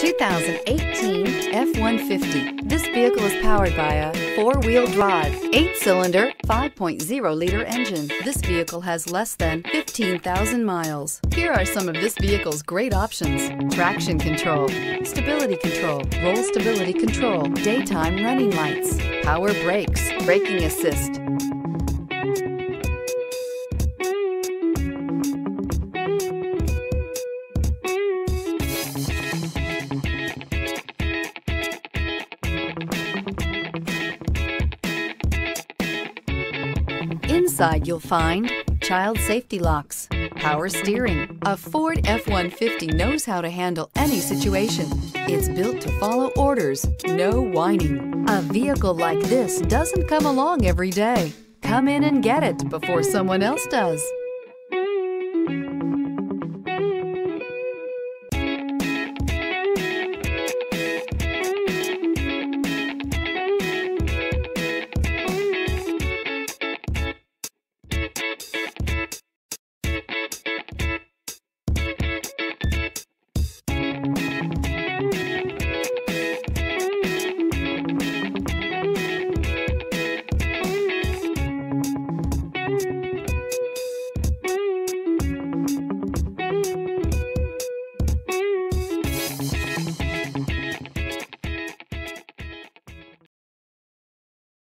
2018 F-150. This vehicle is powered by a four-wheel drive, eight-cylinder, 5.0-liter engine. This vehicle has less than 15,000 miles. Here are some of this vehicle's great options. Traction control, stability control, roll stability control, daytime running lights, power brakes, braking assist, Inside you'll find child safety locks, power steering. A Ford F-150 knows how to handle any situation. It's built to follow orders, no whining. A vehicle like this doesn't come along every day. Come in and get it before someone else does.